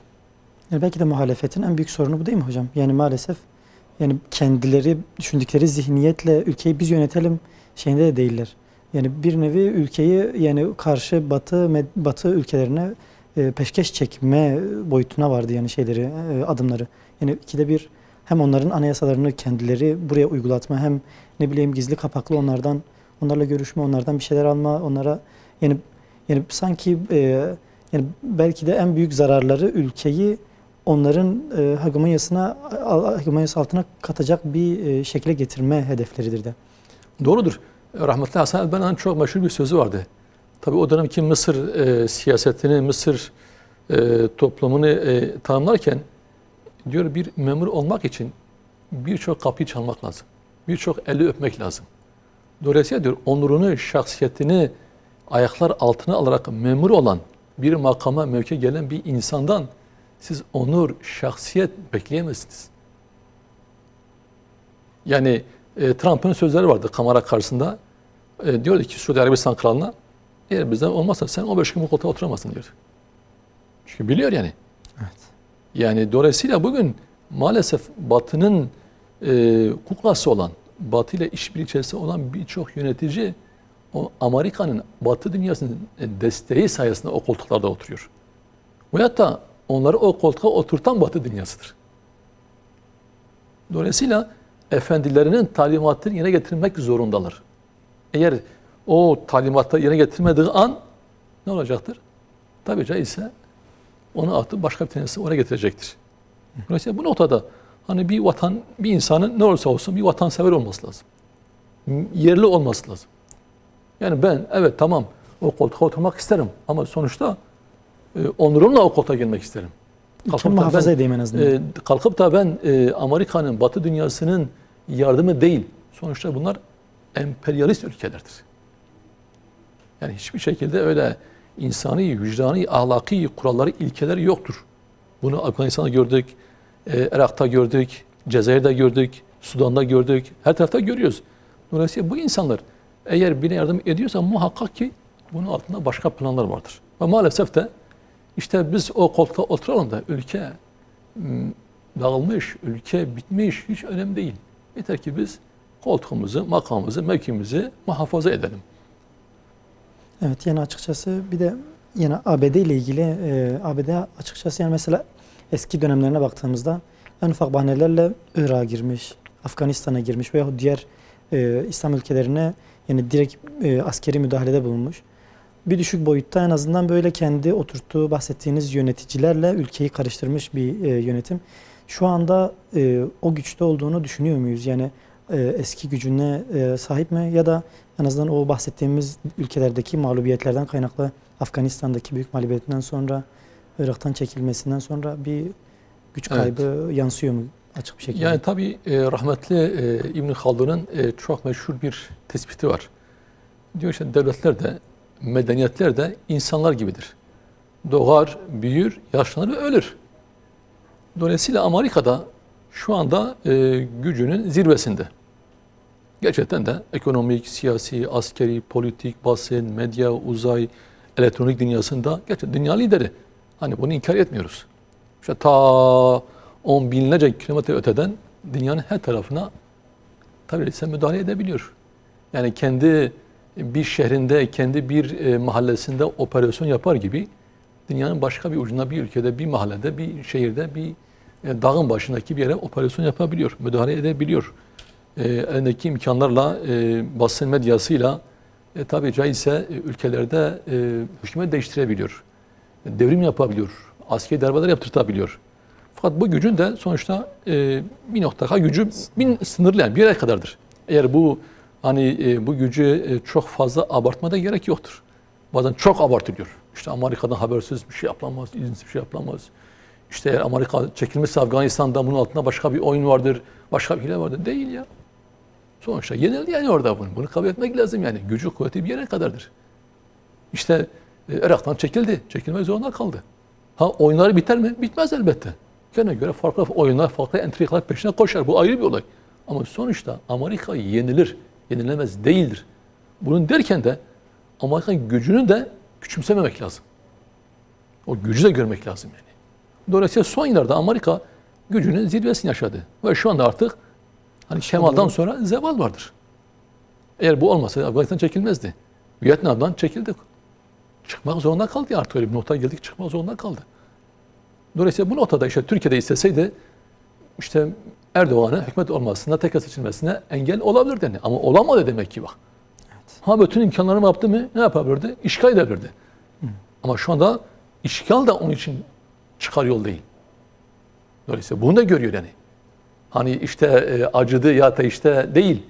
Yani belki de muhalefetin en büyük sorunu bu değil mi hocam? Yani maalesef yani kendileri düşündükleri zihniyetle ülkeyi biz yönetelim şeyinde de değiller. Yani bir nevi ülkeyi yani karşı batı batı ülkelerine e, peşkeş çekme boyutuna vardı yani şeyleri e, adımları. Yani ikide bir hem onların anayasalarını kendileri buraya uygulatma hem ne bileyim gizli kapaklı onlardan onlarla görüşme, onlardan bir şeyler alma, onlara yani yani sanki e, yani belki de en büyük zararları ülkeyi onların e, hegemonyasına hegemonyası altına katacak bir e, şekle getirme hedefleridir de. Doğrudur. Rahmetli Hasan el-Benna'nın çok meşhur bir sözü vardı. Tabi o dönemki Mısır e, siyasetini, Mısır e, toplumunu e, tanımlarken diyor bir memur olmak için birçok kapıyı çalmak lazım. Birçok eli öpmek lazım. Dolayısıyla diyor onurunu, şahsiyetini ayaklar altına alarak memur olan bir makama, mevke gelen bir insandan siz onur, şahsiyet bekleyemezsiniz. Yani e, Trump'ın sözleri vardı kamera karşısında. E, diyordu ki Suudi Arabistan kralına eğer bizden olmazsa sen 15 gün bu koltuğa oturamazsın diyordu. Çünkü biliyor yani. Evet. Yani dolayısıyla bugün maalesef Batı'nın e, kuklası olan, Batı ile işbirliği içerisinde olan birçok yönetici o Amerika'nın Batı dünyasının desteği sayesinde o koltuklarda oturuyor. Veyahut da onları o koltuğa oturtan Batı dünyasıdır. Dolayısıyla efendilerinin talimatını yerine getirmek zorundalar. Eğer o talimatı yerine getirmediği an ne olacaktır? Tabi caizse onu atıp başka bir tanesi oraya getirecektir. Dolayısıyla bu noktada hani bir vatan, bir insanın ne olursa olsun bir vatansever olması lazım. Yerli olması lazım. Yani ben evet tamam o koltuğa oturmak isterim ama sonuçta e, onurumla o koltuğa gelmek isterim. Ülkemi da muhafaza ben, edeyim en azından. e, kalkıp da ben e, Amerika'nın, Batı dünyasının yardımı değil. Sonuçta bunlar emperyalist ülkelerdir. Yani hiçbir şekilde öyle insani, vicdani, ahlaki kuralları, ilkeleri yoktur. Bunu Afganistan'da gördük, e, Irak'ta gördük, Cezayir'de gördük, Sudan'da gördük, her tarafta görüyoruz. Dolayısıyla bu insanlar eğer birine yardım ediyorsa muhakkak ki bunun altında başka planlar vardır. Ve maalesef de işte biz o koltukta oturalım da ülke m, dağılmış, ülke bitmiş hiç önemli değil. Yeter ki biz koltuğumuzu, makamımızı, mevkimizi muhafaza edelim. Evet yani açıkçası bir de yine ABD ile ilgili e, ABD açıkçası yani mesela eski dönemlerine baktığımızda en ufak bahanelerle Irak'a girmiş, Afganistan'a girmiş veya diğer e, İslam ülkelerine yani direkt e, askeri müdahalede bulunmuş. Bir düşük boyutta en azından böyle kendi oturttuğu bahsettiğiniz yöneticilerle ülkeyi karıştırmış bir e, yönetim. Şu anda e, o güçte olduğunu düşünüyor muyuz? Yani e, eski gücüne e, sahip mi ya da en azından o bahsettiğimiz ülkelerdeki mağlubiyetlerden kaynaklı Afganistan'daki büyük mağlubiyetinden sonra Irak'tan çekilmesinden sonra bir güç Evet. kaybı yansıyor mu açık bir şekilde? Yani tabii e, rahmetli e, İbn Haldun'un e, çok meşhur bir tespiti var. Diyor işte devletler de, medeniyetler de insanlar gibidir. Doğar, büyür, yaşlanır ve ölür. Dolayısıyla Amerika'da şu anda e, gücünün zirvesinde. Gerçekten de ekonomik, siyasi, askeri, politik, basın, medya, uzay, elektronik dünyasında gerçekten dünya lideri. Hani bunu inkar etmiyoruz. İşte ta on binlerce kilometre öteden dünyanın her tarafına tabii ise müdahale edebiliyor. Yani kendi bir şehrinde, kendi bir e, mahallesinde operasyon yapar gibi dünyanın başka bir ucunda, bir ülkede, bir mahallede, bir şehirde, bir e, dağın başındaki bir yere operasyon yapabiliyor, müdahale edebiliyor. E, elindeki imkanlarla, basın medyasıyla e, tabii caizse ülkelerde e, hükümet değiştirebiliyor. Devrim yapabiliyor, askeri darbeler yaptırtabiliyor. Fakat bu gücün de sonuçta e, bir noktada gücü bin sınırlı yani bir yere kadardır. Eğer bu hani e, bu gücü e, çok fazla abartmada gerek yoktur. Bazen çok abartılıyor. İşte Amerika'dan habersiz bir şey yapılamaz, izinsiz bir şey yapılamaz. İşte Amerika çekilmişse Afganistan'da bunun altında başka bir oyun vardır, başka bir hile vardır. Değil ya. Sonuçta yenildi yani orada bunu. Bunu kabul etmek lazım yani. Gücü kuvveti bir yere kadardır. İşte e, Irak'tan çekildi. Çekilmek zorunda kaldı. Ha oyunları biter mi? Bitmez elbette. Kendine göre farklı oyunlar, farklı entrikalar peşine koşar. Bu ayrı bir olay. Ama sonuçta Amerika yenilir. Yenilemez değildir. Bunun derken de Amerika'nın gücünü de küçümsememek lazım. O gücü de görmek lazım yani. Dolayısıyla son yıllarda Amerika gücünün zirvesini yaşadı. Ve şu anda artık hani Kemal'dan sonra zeval vardır. Eğer bu olmasa Afganistan çekilmezdi. Vietnam'dan çekildik. Çıkmak zorunda kaldı artık öyle bir noktaya geldik çıkmak zorunda kaldı. Dolayısıyla bu noktada işte Türkiye'de isteseydi işte Erdoğan'ın hükümet olmasına, tekrar seçilmesine engel olabilirdi. Yani. Ama olamadı demek ki bak. Ha bütün imkanlarını yaptı mı ne yapabilirdi? İşgal edebilirdi. Ama şu anda işgal da onun için çıkar yol değil. Dolayısıyla bunu da görüyor yani. Hani işte e, acıdı ya da işte değil.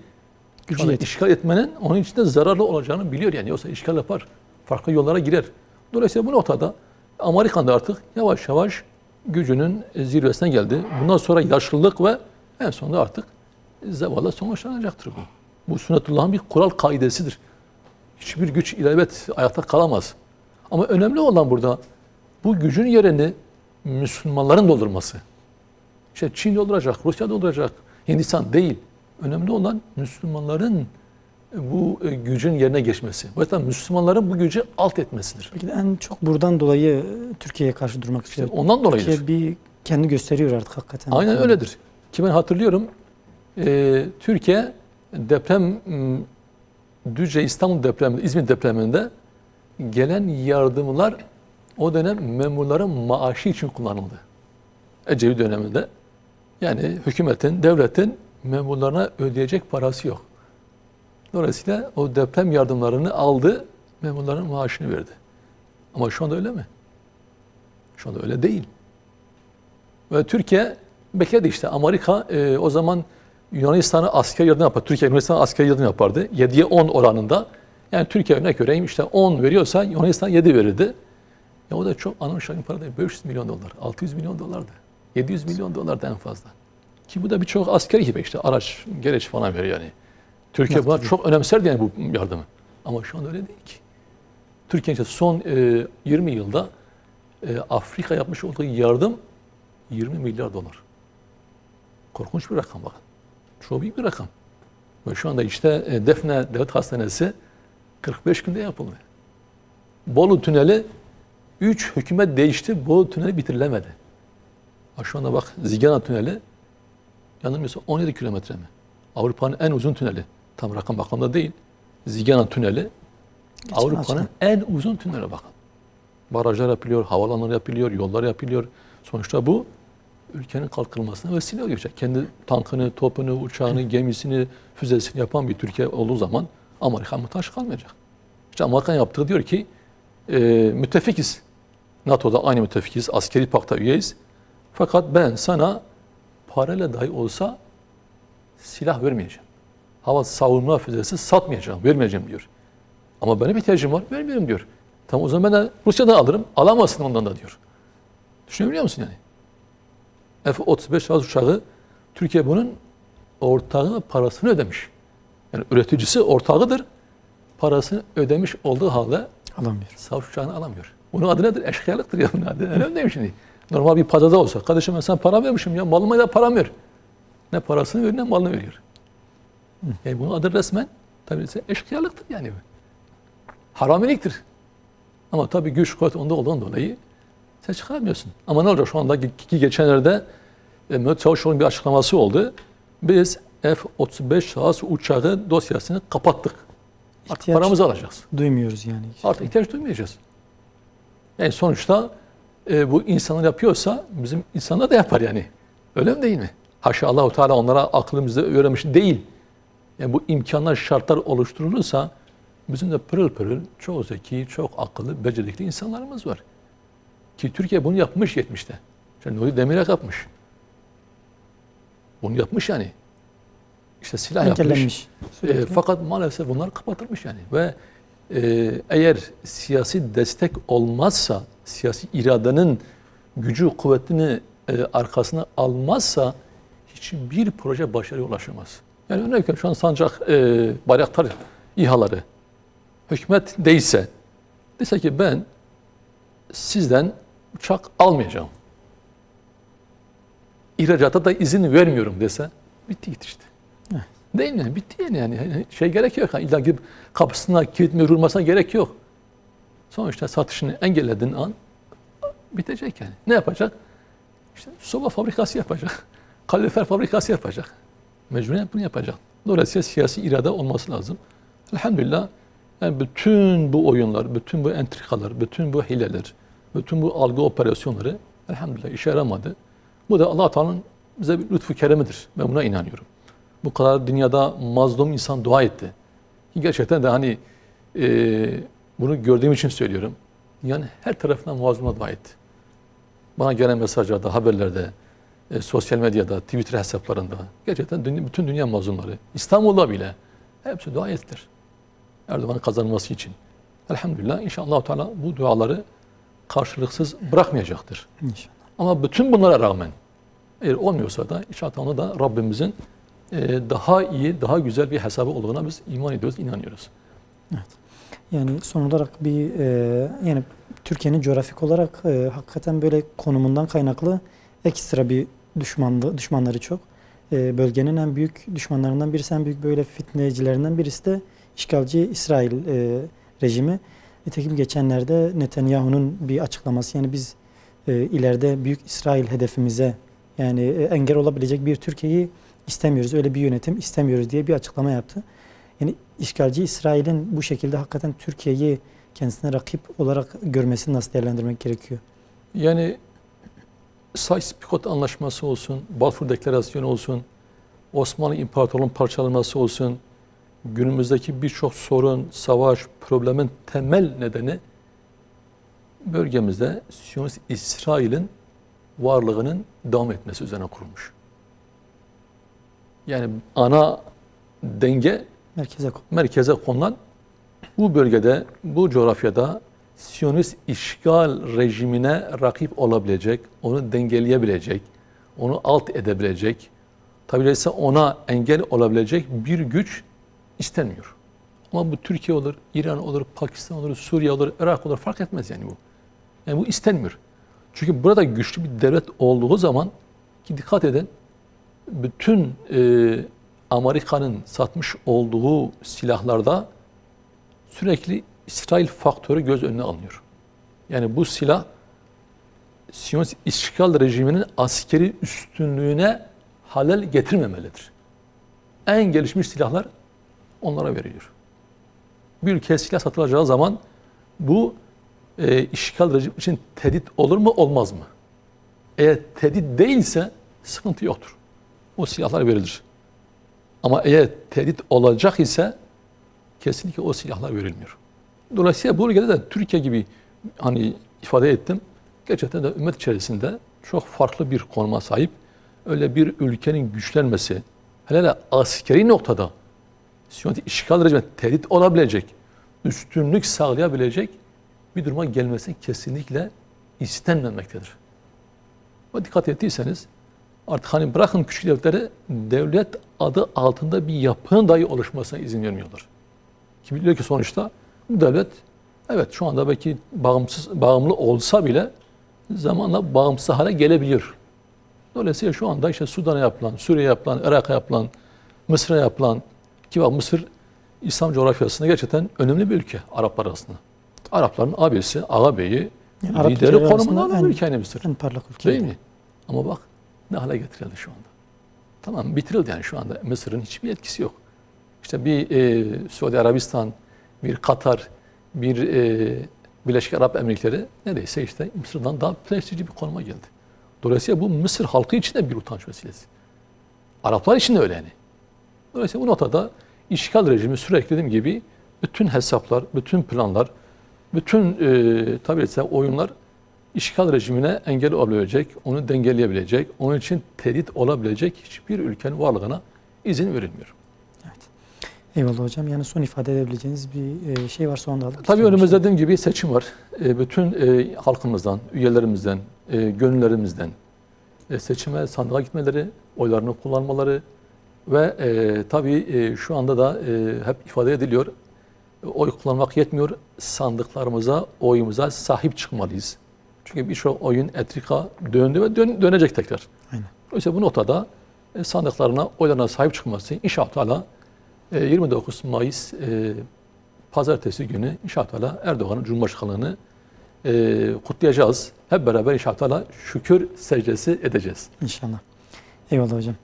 Gücü yetmiş. işgal etmenin onun için de zararlı olacağını biliyor yani. Yoksa işgal yapar. Farklı yollara girer. Dolayısıyla bu noktada Amerikan da artık yavaş yavaş gücünün zirvesine geldi. Bundan sonra yaşlılık ve en sonunda artık zevalla sonuçlanacaktır bu. Bu sünnetullah'ın bir kural kaidesidir. Hiçbir güç ilelebet ayakta kalamaz. Ama önemli olan burada bu gücün yerini Müslümanların doldurması. İşte Çin dolduracak, Rusya dolduracak, Hindistan değil. Önemli olan Müslümanların bu e, gücün yerine geçmesi. O yüzden Müslümanların bu gücü alt etmesidir. Belki de en çok buradan dolayı Türkiye'ye karşı durmak İşte istiyor. ondan dolayıdır. Türkiye bir kendi gösteriyor artık hakikaten. Aynen öyledir. Ki ben hatırlıyorum e, Türkiye deprem m, Düzce İstanbul depreminde, İzmir depreminde gelen yardımlar o dönem memurların maaşı için kullanıldı. Ecevit döneminde. Yani hükümetin, devletin memurlarına ödeyecek parası yok. Dolayısıyla o deprem yardımlarını aldı, memurların maaşını verdi. Ama şu anda öyle mi? Şu anda öyle değil. Ve Türkiye bekledi işte. Amerika e, o zaman Yunanistan'a asker yardım yapar. Türkiye Yunanistan'a asker yardım yapardı. 7'ye 10 oranında. Yani Türkiye örnek vereyim işte 10 veriyorsa Yunanistan 7 verirdi. Ya o da çok anın şahın para değil. 500 milyon dolar, 600 milyon dolardı. 700 milyon dolar da en fazla. Ki bu da birçok asker gibi işte araç, gereç falan veriyor yani. Türkiye buna çok önemserdi yani bu yardımı. Ama şu anda öyle değil ki. Türkiye işte son e, 20 yılda e, Afrika yapmış olduğu yardım 20 milyar dolar. Korkunç bir rakam bakın. Çok büyük bir rakam. Ve şu anda işte e, Defne Devlet Hastanesi 45 günde yapıldı. Bolu Tüneli 3 hükümet değişti. Bolu Tüneli bitirilemedi. Ha şu anda bak Zigana Tüneli yanılmıyorsa 17 kilometre mi? Avrupa'nın en uzun tüneli. Tam rakam bakamda değil. Zigana Tüneli Avrupa'nın en uzun tüneli bakın. Barajlar yapılıyor, havalanlar yapılıyor, yollar yapılıyor. Sonuçta bu ülkenin kalkınmasına vesile oluyor. Kendi tankını, topunu, uçağını, gemisini, füzesini yapan bir Türkiye olduğu zaman Amerika muhtaç kalmayacak. İşte Amerikan yaptığı diyor ki e, müttefikiz. NATO'da aynı müttefikiz, askeri pakta üyeyiz. Fakat ben sana parayla dahi olsa silah vermeyeceğim. Hava savunma füzesi satmayacağım, vermeyeceğim diyor. Ama benim ihtiyacım var, vermiyorum diyor. Tamam o zaman ben de Rusya'dan alırım, alamazsın ondan da diyor. Düşünebiliyor musun yani? F-35 hava uçağı Türkiye bunun ortağı parasını ödemiş. Yani üreticisi ortağıdır. Parasını ödemiş olduğu halde Alamıyor. savaş uçağını alamıyor. Bunun adı nedir? Eşkıyalıktır ya bunun adı. Önemli değil şimdi? Normal bir pazarda olsa. Kardeşim ben sana para vermişim ya. Malıma da param ver. Ne parasını veriyor ne malını veriyor. Yani bunun adı resmen tabii eşkıyalıktır yani. Haramiliktir. Ama tabii güç kuvvet onda olduğundan dolayı sen çıkaramıyorsun. Ama ne olacak şu anda ki geçenlerde e, Mehmet Çavuşoğlu'nun bir açıklaması oldu. Biz F-35 şahıs uçağı dosyasını kapattık. Artık İhtiyaç paramızı alacağız. duymuyoruz yani. Artık ihtiyaç duymayacağız. Yani sonuçta e, bu insanlar yapıyorsa bizim insanlar da yapar yani. Öyle mi değil mi? Haşa Allahu Teala onlara aklımızda öğrenmiş değil. Yani bu imkanlar, şartlar oluşturulursa bizim de pırıl pırıl, çok zeki, çok akıllı, becerikli insanlarımız var. Ki Türkiye bunu yapmış 70'te. İşte Nuri Demirel yapmış. Bunu yapmış yani. İşte silah yapmış. E, fakat maalesef bunlar kapatılmış yani ve e, eğer siyasi destek olmazsa, siyasi iradenin gücü, kuvvetini e, arkasına almazsa hiçbir proje başarıya ulaşamaz. Yani örnek veriyorum şu an sancak e, bayraktar İHA'ları hükümet değilse, dese ki ben sizden uçak almayacağım. İhracata da izin vermiyorum dese bitti gitti işte. Değil mi? Bitti yani. yani. Şey gerek yok. İlla gidip kapısına kilit mi vurmasına gerek yok. Sonuçta satışını engellediğin an bitecek yani. Ne yapacak? İşte soba fabrikası yapacak. Kalorifer fabrikası yapacak. Mecburen bunu yapacak. Dolayısıyla siyasi irade olması lazım. Elhamdülillah yani bütün bu oyunlar, bütün bu entrikalar, bütün bu hileler, bütün bu algı operasyonları elhamdülillah işe yaramadı. Bu da allah Teala'nın bize bir lütfu keremidir. Ben buna inanıyorum. Bu kadar dünyada mazlum insan dua etti. Ki gerçekten de hani e, bunu gördüğüm için söylüyorum. Yani her tarafından mazluma dua etti. Bana gelen mesajlarda, haberlerde, e, sosyal medyada, Twitter hesaplarında gerçekten dünya, bütün dünya mazlumları, İstanbul'da bile hepsi dua ettiler. Erdoğan'ın kazanması için. Elhamdülillah inşallah Teala bu duaları karşılıksız bırakmayacaktır. İnşallah. Ama bütün bunlara rağmen eğer olmuyorsa da inşallah onu da Rabbimizin e, daha iyi, daha güzel bir hesabı olduğuna biz iman ediyoruz, inanıyoruz. Yani son olarak bir e, yani Türkiye'nin coğrafik olarak e, hakikaten böyle konumundan kaynaklı ekstra bir düşmanlı düşmanları çok. E, bölgenin en büyük düşmanlarından birisi, en büyük böyle fitnecilerinden birisi de işgalci İsrail e, rejimi. Nitekim geçenlerde Netanyahu'nun bir açıklaması yani biz ileride büyük İsrail hedefimize yani e, engel olabilecek bir Türkiye'yi istemiyoruz. Öyle bir yönetim istemiyoruz diye bir açıklama yaptı. Yani işgalci İsrail'in bu şekilde hakikaten Türkiye'yi kendisine rakip olarak görmesini nasıl değerlendirmek gerekiyor? Yani Sykes-Picot Anlaşması olsun, Balfour Deklarasyonu olsun, Osmanlı İmparatorluğu'nun parçalanması olsun, günümüzdeki birçok sorun, savaş, problemin temel nedeni bölgemizde Siyonist İsrail'in varlığının devam etmesi üzerine kurulmuş. Yani ana denge Merkeze merkeze konulan bu bölgede, bu coğrafyada Siyonist işgal rejimine rakip olabilecek, onu dengeleyebilecek, onu alt edebilecek, tabi ona engel olabilecek bir güç istenmiyor. Ama bu Türkiye olur, İran olur, Pakistan olur, Suriye olur, Irak olur fark etmez yani bu. Yani bu istenmiyor. Çünkü burada güçlü bir devlet olduğu zaman ki dikkat edin bütün e, Amerika'nın satmış olduğu silahlarda sürekli İsrail faktörü göz önüne alınıyor. Yani bu silah Siyonist işgal rejiminin askeri üstünlüğüne halel getirmemelidir. En gelişmiş silahlar onlara veriliyor. Bir ülkeye silah satılacağı zaman bu e, işgal rejim için tehdit olur mu olmaz mı? Eğer tehdit değilse sıkıntı yoktur. O silahlar verilir. Ama eğer tehdit olacak ise kesinlikle o silahlar verilmiyor. Dolayısıyla bu ülkede de Türkiye gibi hani ifade ettim. Gerçekten de ümmet içerisinde çok farklı bir konuma sahip. Öyle bir ülkenin güçlenmesi, hele hele askeri noktada Siyonist işgal rejimine tehdit olabilecek, üstünlük sağlayabilecek bir duruma gelmesi kesinlikle istenmemektedir. Ve dikkat ettiyseniz artık hani bırakın küçük devletleri devlet adı altında bir yapının dahi oluşmasına izin vermiyorlar. Ki biliyor ki sonuçta bu devlet evet şu anda belki bağımsız bağımlı olsa bile zamanla bağımsız hale gelebilir. Dolayısıyla şu anda işte Sudan'a yapılan, Suriye'ye yapılan, Irak'a yapılan, Mısır'a yapılan ki bak Mısır İslam coğrafyasında gerçekten önemli bir ülke Araplar arasında. Arapların abisi, ağabeyi, Yani Arap lideri konumunda olan ülke yani Mısır. En parlak ülke. Değil mi? Ama bak ne hale getirildi şu anda. Tamam bitirildi yani şu anda. Mısır'ın hiçbir etkisi yok. İşte bir e, Suudi Arabistan, bir Katar, bir e, Birleşik Arap Emirlikleri neredeyse işte Mısır'dan daha prestijli bir konuma geldi. Dolayısıyla bu Mısır halkı için de bir utanç vesilesi. Araplar için de öyle yani. Dolayısıyla bu noktada işgal rejimi sürekli dediğim gibi bütün hesaplar, bütün planlar, bütün e, tabi ise oyunlar işgal rejimine engel olabilecek, onu dengeleyebilecek, onun için tehdit olabilecek hiçbir ülkenin varlığına izin verilmiyor. Eyvallah hocam. Yani son ifade edebileceğiniz bir e, şey varsa onu da alıp. Tabii önümüzde dediğim gibi seçim var. E, bütün e, halkımızdan, üyelerimizden, gönüllerimizden seçime, sandığa gitmeleri, oylarını kullanmaları ve tabii şu anda da hep ifade ediliyor. Oy kullanmak yetmiyor. Sandıklarımıza, oyumuza sahip çıkmalıyız. Çünkü birçok oyun etrika döndü ve dön- dönecek tekrar. Aynen. Dolayısıyla bu noktada e, sandıklarına, oylarına sahip çıkması inşallah Teala, e, 29 Mayıs e, pazartesi günü inşallah Teala Erdoğan'ın Cumhurbaşkanlığını e, kutlayacağız. Hep beraber inşallah Teala şükür secdesi edeceğiz. İnşallah. Eyvallah hocam.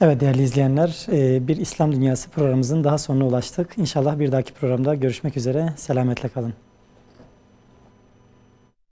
Evet değerli izleyenler, e, bir İslam Dünyası programımızın daha sonuna ulaştık. İnşallah bir dahaki programda görüşmek üzere. Selametle kalın.